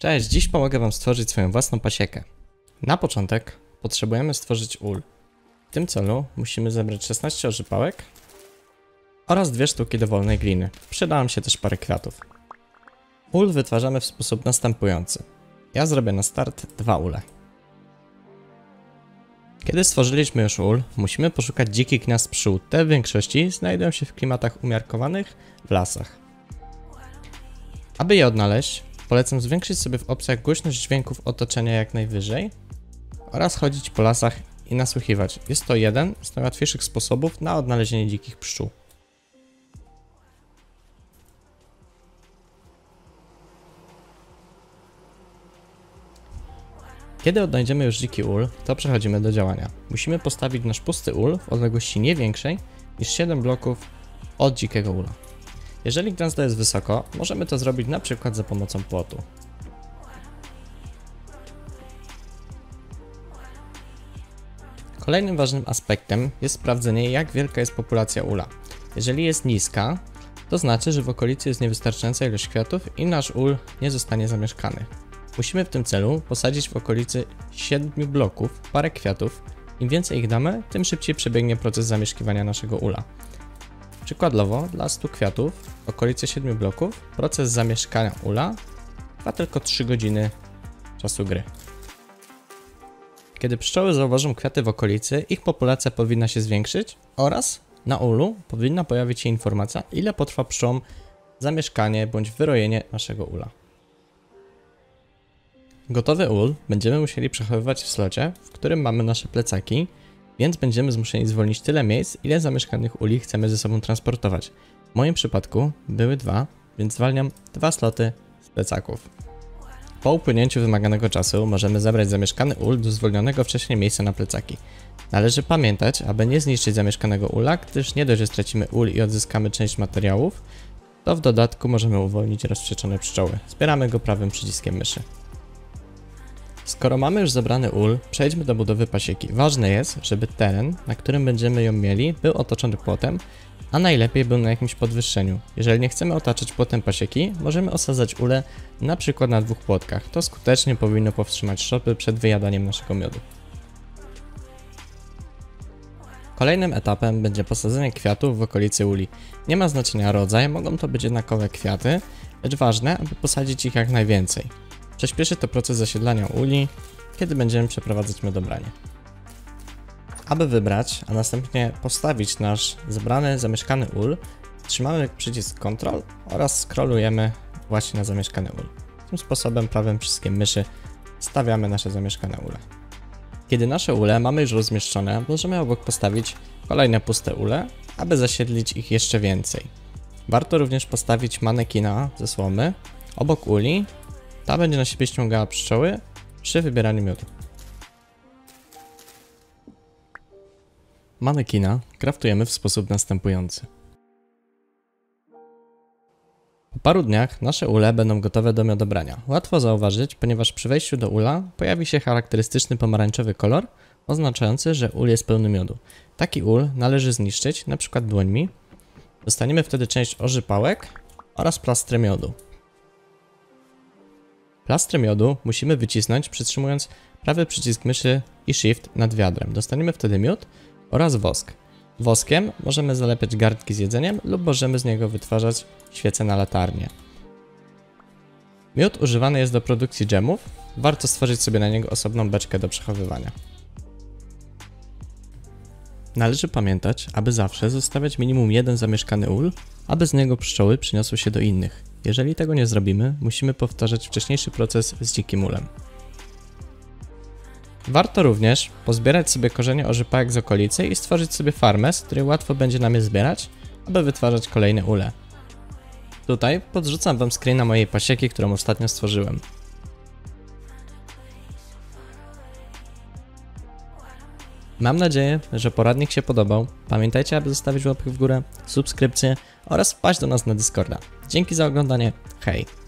Cześć, dziś pomogę Wam stworzyć swoją własną pasiekę. Na początek potrzebujemy stworzyć ul. W tym celu musimy zebrać 16 orzypałek oraz dwie sztuki dowolnej gliny. Przyda nam się też parę kwiatów. Ul wytwarzamy w sposób następujący. Ja zrobię na start dwa ule. Kiedy stworzyliśmy już ul, musimy poszukać dzikich gniazd pszczół. Te w większości znajdują się w klimatach umiarkowanych w lasach. Aby je odnaleźć, polecam zwiększyć sobie w opcjach głośność dźwięków otoczenia jak najwyżej oraz chodzić po lasach i nasłuchiwać. Jest to jeden z najłatwiejszych sposobów na odnalezienie dzikich pszczół. Kiedy odnajdziemy już dziki ul, to przechodzimy do działania. Musimy postawić nasz pusty ul w odległości nie większej niż 7 bloków od dzikiego ula. Jeżeli gniazdo jest wysoko, możemy to zrobić na przykład za pomocą płotu. Kolejnym ważnym aspektem jest sprawdzenie jak wielka jest populacja ula. Jeżeli jest niska, to znaczy, że w okolicy jest niewystarczająca ilość kwiatów i nasz ul nie zostanie zamieszkany. Musimy w tym celu posadzić w okolicy 7 bloków parę kwiatów. Im więcej ich damy, tym szybciej przebiegnie proces zamieszkiwania naszego ula. Przykładowo, dla 100 kwiatów w okolicy 7 bloków proces zamieszkania ula trwa tylko 3 godziny czasu gry. Kiedy pszczoły zauważą kwiaty w okolicy, ich populacja powinna się zwiększyć oraz na ulu powinna pojawić się informacja, ile potrwa pszczołom zamieszkanie bądź wyrojenie naszego ula. Gotowy ul będziemy musieli przechowywać w slocie, w którym mamy nasze plecaki, więc będziemy zmuszeni zwolnić tyle miejsc, ile zamieszkanych uli chcemy ze sobą transportować. W moim przypadku były dwa, więc zwalniam dwa sloty z plecaków. Po upłynięciu wymaganego czasu możemy zabrać zamieszkany ul do zwolnionego wcześniej miejsca na plecaki. Należy pamiętać, aby nie zniszczyć zamieszkanego ula, gdyż nie dość, że stracimy ul i odzyskamy część materiałów, to w dodatku możemy uwolnić rozprzeczone pszczoły. Zbieramy go prawym przyciskiem myszy. Skoro mamy już zebrany ul, przejdźmy do budowy pasieki. Ważne jest, żeby teren, na którym będziemy ją mieli, był otoczony płotem, a najlepiej był na jakimś podwyższeniu. Jeżeli nie chcemy otaczać płotem pasieki, możemy osadzać ule na przykład na dwóch płotkach. To skutecznie powinno powstrzymać szopy przed wyjadaniem naszego miodu. Kolejnym etapem będzie posadzenie kwiatów w okolicy uli. Nie ma znaczenia rodzaj, mogą to być jednakowe kwiaty, lecz ważne, aby posadzić ich jak najwięcej. Przyspieszy to proces zasiedlania uli, kiedy będziemy przeprowadzać miodobranie. Aby wybrać, a następnie postawić nasz zebrany, zamieszkany ul, trzymamy przycisk Ctrl oraz scrollujemy właśnie na zamieszkany ul. Tym sposobem prawym przyciskiem myszy stawiamy nasze zamieszkane ule. Kiedy nasze ule mamy już rozmieszczone, możemy obok postawić kolejne puste ule, aby zasiedlić ich jeszcze więcej. Warto również postawić manekina ze słomy obok uli ta będzie na siebie ściągała pszczoły przy wybieraniu miodu. Manekina kraftujemy w sposób następujący. Po paru dniach nasze ule będą gotowe do miodobrania. Łatwo zauważyć, ponieważ przy wejściu do ula pojawi się charakterystyczny pomarańczowy kolor, oznaczający, że ul jest pełny miodu. Taki ul należy zniszczyć, np. dłońmi. Dostaniemy wtedy część orzypałek oraz plastrę miodu. Plastrę miodu musimy wycisnąć przytrzymując prawy przycisk myszy i Shift nad wiadrem. Dostaniemy wtedy miód oraz wosk. Woskiem możemy zalepiać garnki z jedzeniem lub możemy z niego wytwarzać świece na latarnię. Miód używany jest do produkcji dżemów, warto stworzyć sobie na niego osobną beczkę do przechowywania. Należy pamiętać, aby zawsze zostawiać minimum jeden zamieszkany ul, aby z niego pszczoły przyniosły się do innych. Jeżeli tego nie zrobimy, musimy powtarzać wcześniejszy proces z dzikim ulem. Warto również pozbierać sobie korzenie orzypałek z okolicy i stworzyć sobie farmę, z której łatwo będzie nam je zbierać, aby wytwarzać kolejne ule. Tutaj podrzucam wam screena mojej pasieki, którą ostatnio stworzyłem. Mam nadzieję, że poradnik się podobał. Pamiętajcie, aby zostawić łapkę w górę, subskrypcję oraz wpaść do nas na Discorda. Dzięki za oglądanie. Hej!